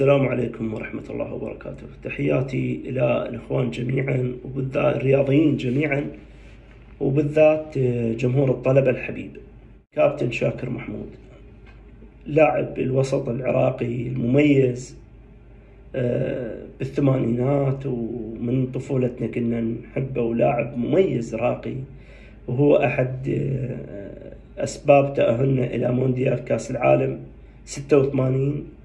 السلام عليكم ورحمة الله وبركاته. تحياتي إلى الإخوان جميعا وبالذات الرياضيين جميعا وبالذات جمهور الطلبة الحبيب. كابتن شاكر محمود لاعب الوسط العراقي المميز آه، بالثمانينات ومن طفولتنا كنا نحبه ولاعب مميز راقي وهو أحد آه، أسباب تأهلنا إلى مونديال كأس العالم 86 آه،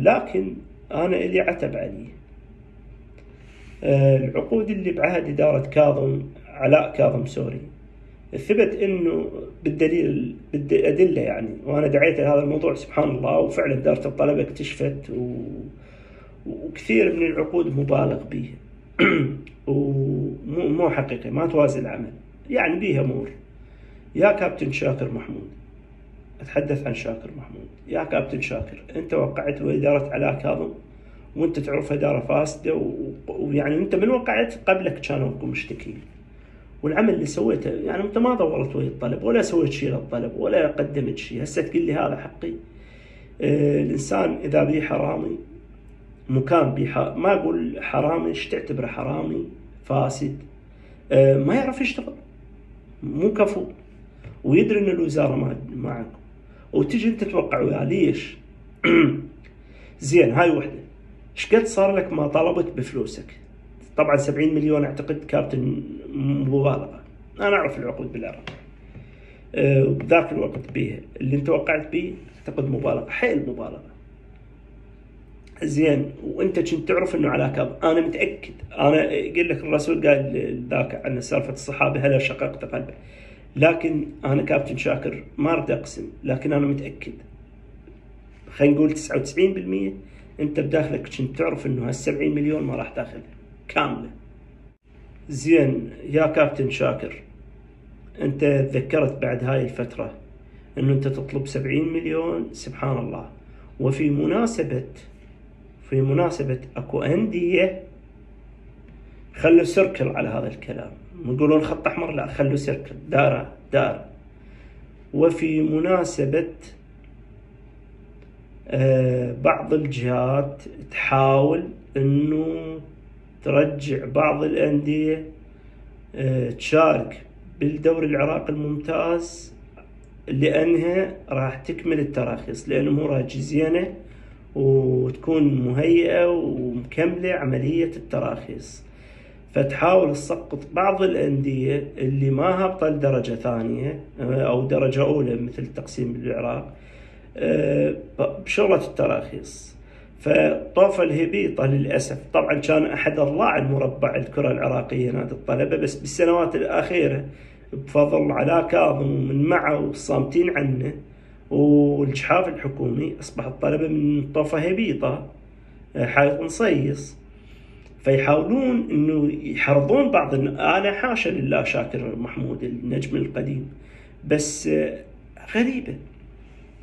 لكن أنا إلي عتب عليه. العقود اللي بعهد إدارة كاظم علاء كاظم سوري. ثبت إنه بالدليل بالأدلة يعني وأنا دعيت لهذا الموضوع سبحان الله وفعلا إدارة الطلبة اكتشفت و... وكثير من العقود مبالغ بها ومو مو حقيقي ما توازي العمل يعني بيها امور يا كابتن شاكر محمود. أتحدث عن شاكر محمود. يا كابتن شاكر أنت وقعت وإدارة علاء كاظم وأنت تعرف إدارة فاسدة ويعني أنت من وقعت قبلك كانوا مشتكين. والعمل اللي سويته يعني أنت ما دورت ويا الطلب ولا سويت شيء للطلب ولا قدمت شيء. هسه تقول لي هذا حقي. آه الإنسان إذا بيه حرامي مكان بيه ما أقول حرامي إيش تعتبره حرامي؟ فاسد. آه ما يعرف يشتغل مو كفو. ويدري إن الوزارة ما معك وتجي انت توقع وياه ليش؟ زين هاي وحدة. إيش قد صار لك ما طلبت بفلوسك؟ طبعا 70 مليون أعتقد كابتن مبالغة. أنا أعرف العقود بالعراق. أه ذاك الوقت بيه اللي انت وقعت به أعتقد مبالغة. حيل مبالغة. زين وانت كنت تعرف إنه على كاب. أنا متأكد. أنا قل لك الرسول قال ذاك عن سالفة الصحابة هلا شققت قلبه لكن أنا كابتن شاكر ما أريد أقسم لكن أنا متأكد. خلينا نقول 99% أنت بداخلك كنت تعرف إنه هال 70 مليون ما راح تاخذها كاملة. زين يا كابتن شاكر أنت تذكرت بعد هاي الفترة إنه أنت تطلب سبعين مليون؟ سبحان الله. وفي مناسبة في مناسبة أكو أندية خلوا سيركل على هذا الكلام. يقولون خط أحمر؟ لا خلوا سيركل. دارة دار. وفي مناسبة آه بعض الجهات تحاول إنه ترجع بعض الأندية آه، تشارك بالدوري العراقي الممتاز لأنها راح تكمل التراخيص لأن أمورها جزينة وتكون مهيئة ومكملة عملية التراخيص. فتحاول تسقط بعض الأندية اللي ما هبطة درجة ثانية آه، أو درجة أولى مثل تقسيم العراق آه، بشغلة التراخيص. فطوف الهبيطة للأسف. طبعا كان أحد أضلاع المربع الكرة العراقية نادي الطلبة بس بالسنوات الأخيرة بفضل علاء كاظم ومن معه والصامتين عنه والجحاف الحكومي أصبح الطلبة من طوفة هبيطة حائط نصيص فيحاولون إنه يحرضون بعض أنا حاشا لله شاكر محمود النجم القديم بس غريبة.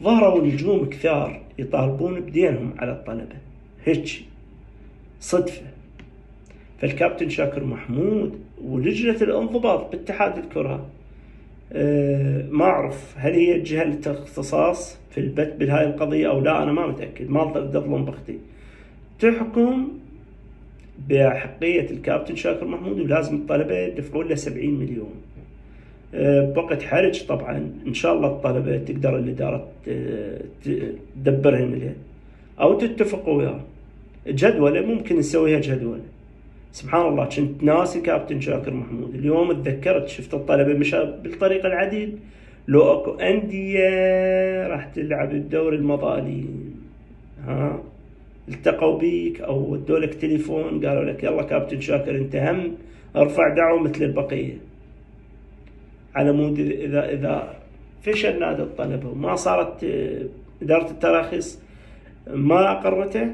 ظهروا نجوم كثار يطالبون بدينهم على الطلبة. هيك صدفة. فالكابتن شاكر محمود ولجنة الانضباط باتحاد الكرة أه ما أعرف هل هي الجهة الاختصاص في البت بهاي القضية أو لا أنا ما متأكد ما أظلم بختي. تحكم بأحقية الكابتن شاكر محمود ولازم الطلبة يدفعون له 70 مليون. آه، بوقت حرج طبعا. إن شاء الله الطلبة تقدر الاداره تدبرهن لها أو تتفقوا وياه. جدولة ممكن نسويها جدولة. سبحان الله كنت ناسي كابتن شاكر محمود. اليوم تذكرت شفت الطلبة مشى بالطريق العديد. لو أكو أندية راح تلعب الدوري المظالم. ها؟ التقوا بيك أو ودوا لك تليفون قالوا لك يلا كابتن شاكر أنت هم ارفع دعوة مثل البقية. على مود إذا إذا فشل نادي الطلبة. وما صارت آه، إدارة التراخيص ما أقرته.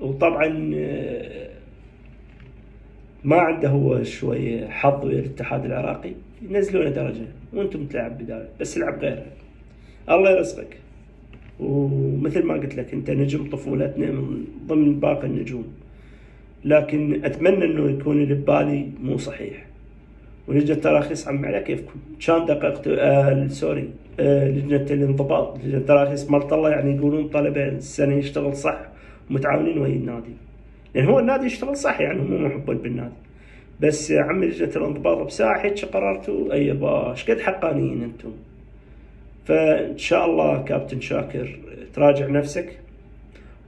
وطبعا آه، ما عنده هو شوية حظ ويا الاتحاد العراقي. ينزلونه درجة. وأنتم تلعب بداية بس العب غيرها الله يرزقك. ومثل ما قلت لك أنت نجم طفولتنا من ضمن باقي النجوم. لكن أتمنى إنه يكون اللي ببالي مو صحيح. ولجنة التراخيص عم على كيفكم. كان دققت آه سوري آه، لجنة الانضباط. لجنة تراخيص مرت الله يعني يقولون طلبة السنة يشتغل صح متعاونين ويا النادي. لأن هو النادي يشتغل صح يعني مو محبون بالنادي. بس عمي لجنة الانضباط بساعة هيك قررتوا أي باش قد حقانيين أنتم. فإن شاء الله كابتن شاكر تراجع نفسك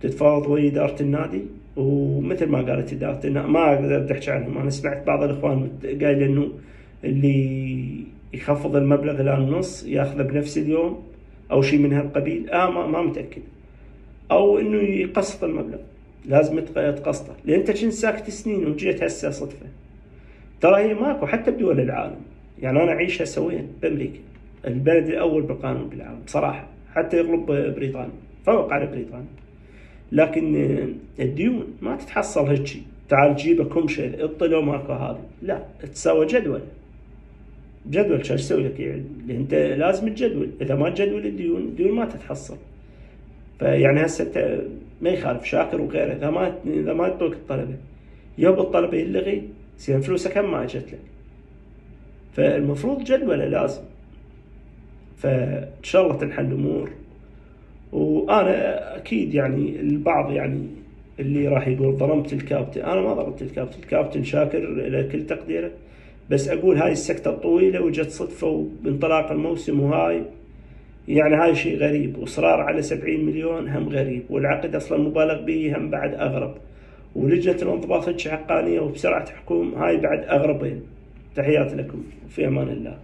تتفاوض ويا إدارة النادي. ومثل ما قالت إدارة النادي ما أقدر أحكي عنهم أنا سمعت بعض الإخوان قايل إنه اللي يخفض المبلغ إلى النص يأخذه بنفس اليوم أو شيء من هالقبيل آه ما, ما متأكد. أو إنه يقسط المبلغ. لازم تقسطه. لأن أنت كنت ساكت سنين وجيت هسه صدفة. ترى هي ماكو حتى بدول العالم. يعني أنا أعيش هسه وين؟ بأمريكا. البلد الأول بالقانون بالعالم صراحة حتى يغلب بريطانيا فوق على بريطانيا. لكن الديون ما تتحصل هيك. تعال جيبه كمشه اطلوا ماكو هذه لا تساوي جدول. جدول شو أسوي لك؟ يعني أنت لازم تجدول. إذا ما تجدول الديون الديون ما تتحصل. فيعني هسه ما يخالف شاكر وغيره. إذا ما إذا ما يعطوك الطلبة. يوم الطلبة يلغي زين فلوسك هم ما إجت لك. فالمفروض جدولة لازم. فان شاء الله تنحل الأمور. وأنا أكيد يعني البعض يعني اللي راح يقول ظلمت الكابتن. أنا ما ظلمت الكابتن. الكابتن شاكر له كل تقديره. بس أقول هاي السكتة الطويلة وجت صدفة بانطلاق الموسم وهاي يعني هاي شيء غريب. واصرار على 70 مليون هم غريب. والعقد أصلا مبالغ به هم بعد أغرب. ولجنة الانضباط حقانية وبسرعة حكوم هاي بعد أغربين. تحياتي لكم. في أمان الله.